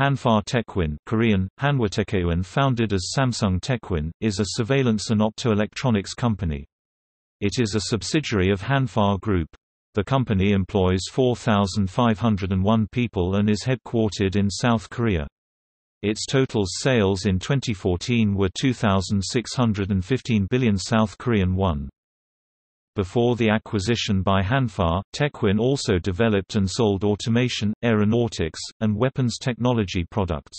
Hanwha Techwin Korean, Hanwha founded as Samsung Techwin, is a surveillance and optoelectronics company. It is a subsidiary of Hanwha Group. The company employs 4,501 people and is headquartered in South Korea. Its total sales in 2014 were 2,615 billion South Korean won. Before the acquisition by Hanwha, Techwin also developed and sold automation, aeronautics, and weapons technology products.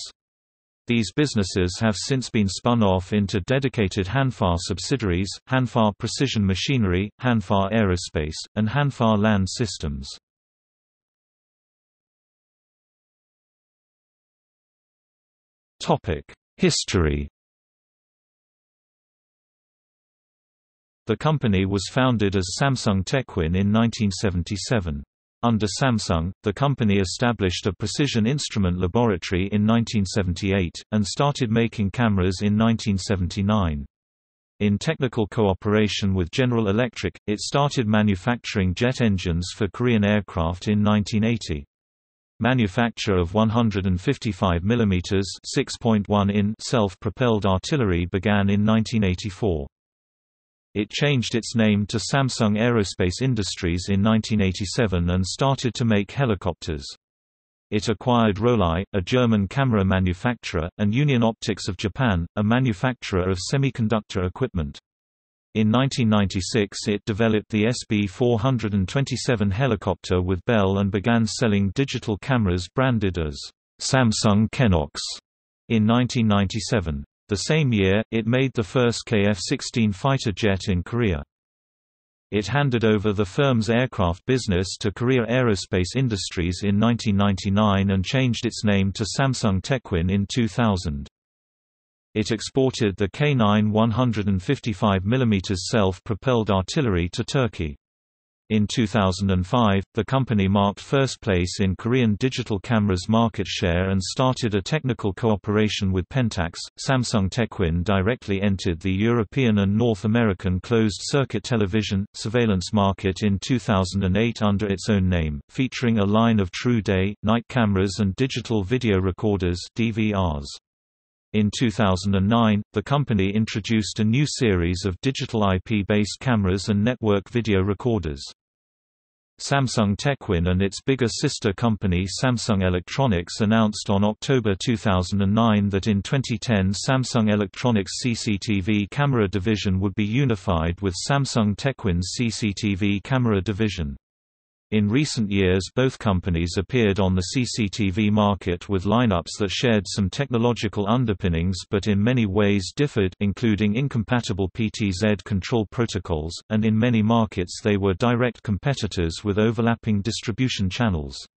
These businesses have since been spun off into dedicated Hanwha subsidiaries, Hanwha Precision Machinery, Hanwha Aerospace, and Hanwha Land Systems. History The company was founded as Samsung Techwin in 1977. Under Samsung, the company established a precision instrument laboratory in 1978, and started making cameras in 1979. In technical cooperation with General Electric, it started manufacturing jet engines for Korean aircraft in 1980. Manufacture of 155 mm 6.1 in self-propelled artillery began in 1984. It changed its name to Samsung Aerospace Industries in 1987 and started to make helicopters. It acquired Rollei, a German camera manufacturer, and Union Optics of Japan, a manufacturer of semiconductor equipment. In 1996 it developed the SB-427 helicopter with Bell and began selling digital cameras branded as Samsung Kenox in 1997. The same year, it made the first KF-16 fighter jet in Korea. It handed over the firm's aircraft business to Korea Aerospace Industries in 1999 and changed its name to Samsung Techwin in 2000. It exported the K9 155 mm self-propelled artillery to Turkey. In 2005, the company marked first place in Korean digital cameras market share and started a technical cooperation with Pentax. Samsung Techwin directly entered the European and North American closed-circuit television surveillance market in 2008 under its own name, featuring a line of true day, night cameras and digital video recorders (DVRs). In 2009, the company introduced a new series of digital IP-based cameras and network video recorders. Samsung Techwin and its bigger sister company Samsung Electronics announced on October 2009 that in 2010 Samsung Electronics CCTV camera division would be unified with Samsung Techwin's CCTV camera division. In recent years both companies appeared on the CCTV market with lineups that shared some technological underpinnings but in many ways differed including incompatible PTZ control protocols, and in many markets they were direct competitors with overlapping distribution channels.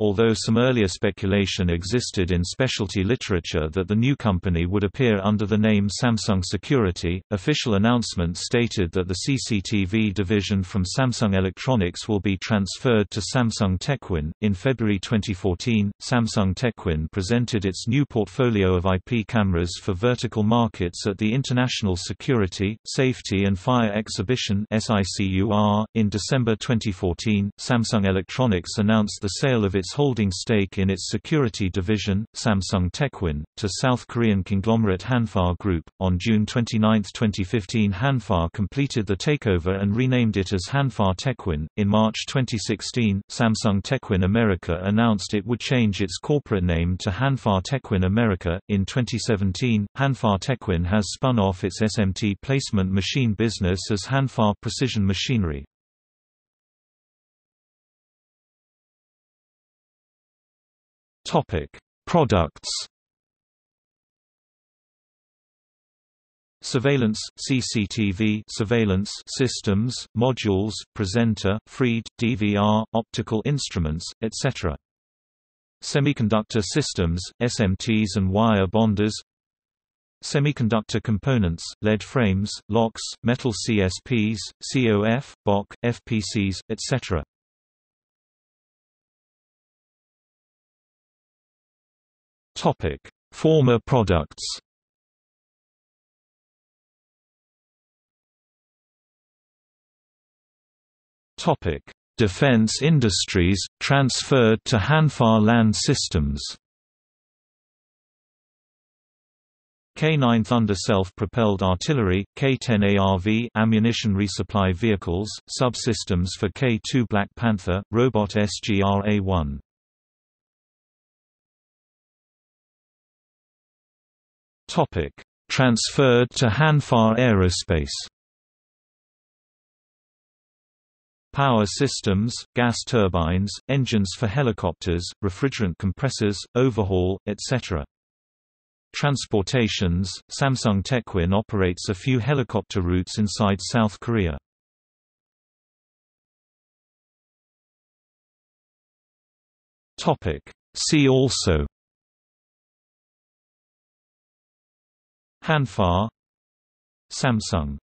Although some earlier speculation existed in specialty literature that the new company would appear under the name Samsung Security, official announcements stated that the CCTV division from Samsung Electronics will be transferred to Samsung Techwin. In February 2014, Samsung Techwin presented its new portfolio of IP cameras for vertical markets at the International Security, Safety and Fire Exhibition In December 2014, Samsung Electronics announced the sale of its its holding stake in its security division, Samsung Techwin, to South Korean conglomerate Hanwha Group. On June 29, 2015, Hanwha completed the takeover and renamed it as Hanwha Techwin. In March 2016, Samsung Techwin America announced it would change its corporate name to Hanwha Techwin America. In 2017, Hanwha Techwin has spun off its SMT placement machine business as Hanwha Precision Machinery. Topic: Products. Surveillance CCTV surveillance systems, modules, presenter, freed DVR, optical instruments, etc. Semiconductor systems, SMTs and wire bonders Semiconductor components, lead frames, locks, metal CSPs, COF, BOC, FPCs, etc. Topic: Former products. Topic: Defense industries transferred to Hanwha Land Systems. K-9 Thunder self-propelled artillery, K-10 ARV ammunition resupply vehicles, subsystems for K-2 Black Panther, robot SGR-A1. Topic: Transferred to Hanwha Aerospace. Power systems, gas turbines, engines for helicopters, refrigerant compressors, overhaul, etc. Transportations, Samsung Techwin operates a few helicopter routes inside South Korea. See also Hanwha Samsung